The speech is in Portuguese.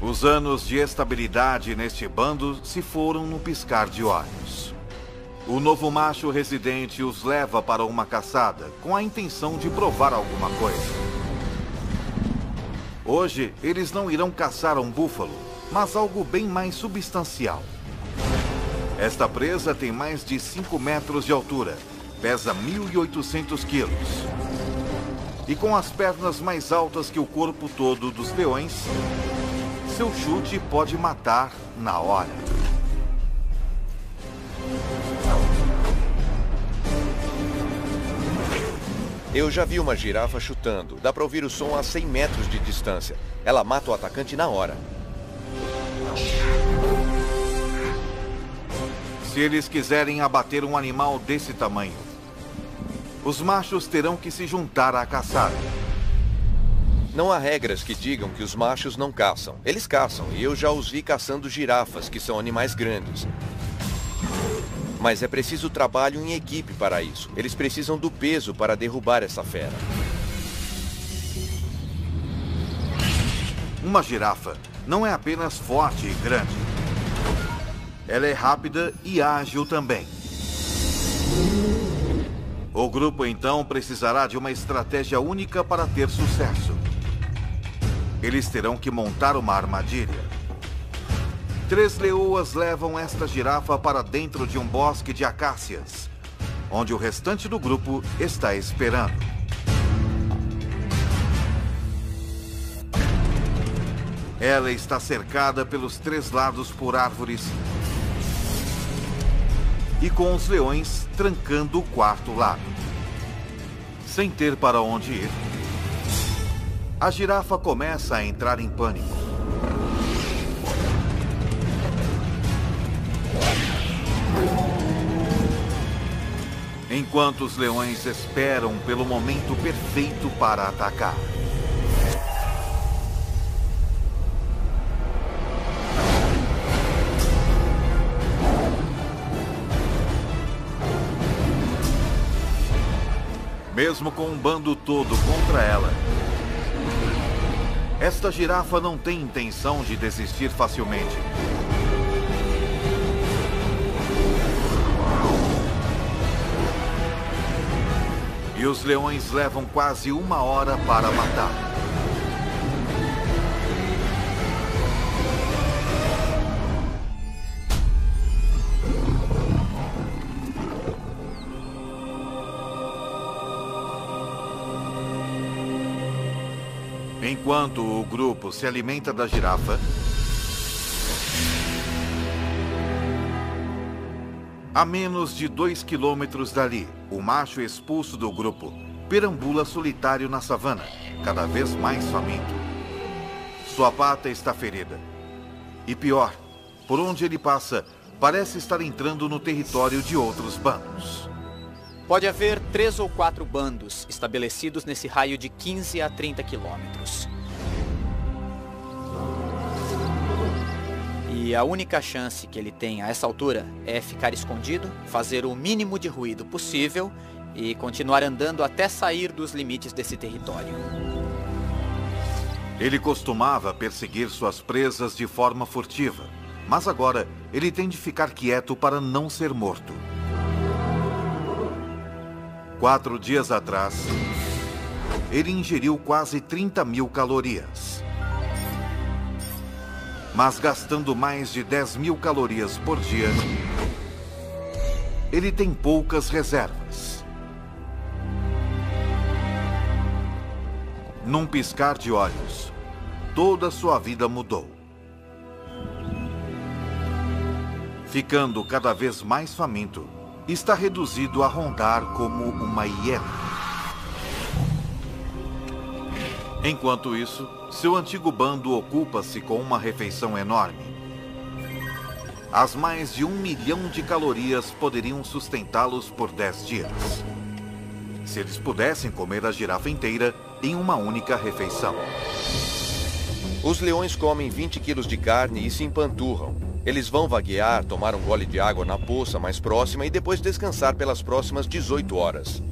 Os anos de estabilidade neste bando se foram no piscar de olhos. O novo macho residente os leva para uma caçada com a intenção de provar alguma coisa. Hoje, eles não irão caçar um búfalo, mas algo bem mais substancial. Esta presa tem mais de 5 metros de altura, pesa 1.800 quilos. E com as pernas mais altas que o corpo todo dos leões, seu chute pode matar na hora. Eu já vi uma girafa chutando. Dá para ouvir o som a 100 metros de distância. Ela mata o atacante na hora. Se eles quiserem abater um animal desse tamanho, os machos terão que se juntar à caçada. Não há regras que digam que os machos não caçam. Eles caçam, e eu já os vi caçando girafas, que são animais grandes. Mas é preciso trabalho em equipe para isso. Eles precisam do peso para derrubar essa fera. Uma girafa não é apenas forte e grande. Ela é rápida e ágil também. O grupo então precisará de uma estratégia única para ter sucesso. Eles terão que montar uma armadilha. Três leoas levam esta girafa para dentro de um bosque de acácias, onde o restante do grupo está esperando. Ela está cercada pelos três lados por árvores e com os leões trancando o quarto lado. Sem ter para onde ir, a girafa começa a entrar em pânico. Enquanto os leões esperam pelo momento perfeito para atacar. Mesmo com um bando todo contra ela, esta girafa não tem intenção de desistir facilmente. E os leões levam quase uma hora para matar. Enquanto o grupo se alimenta da girafa, a menos de dois quilômetros dali, o macho expulso do grupo perambula solitário na savana, cada vez mais faminto. Sua pata está ferida. E pior, por onde ele passa, parece estar entrando no território de outros bandos. Pode haver três ou quatro bandos estabelecidos nesse raio de 15 a 30 quilômetros. E a única chance que ele tem a essa altura é ficar escondido, fazer o mínimo de ruído possível e continuar andando até sair dos limites desse território. Ele costumava perseguir suas presas de forma furtiva, mas agora ele tem de ficar quieto para não ser morto. Quatro dias atrás, ele ingeriu quase 30 mil calorias. Mas gastando mais de 10 mil calorias por dia, ele tem poucas reservas. Num piscar de olhos, toda sua vida mudou. Ficando cada vez mais faminto, está reduzido a rondar como uma hiena. Enquanto isso, seu antigo bando ocupa-se com uma refeição enorme. As mais de um milhão de calorias poderiam sustentá-los por dez dias. Se eles pudessem comer a girafa inteira em uma única refeição. Os leões comem 20 quilos de carne e se empanturram. Eles vão vaguear, tomar um gole de água na poça mais próxima e depois descansar pelas próximas 18 horas.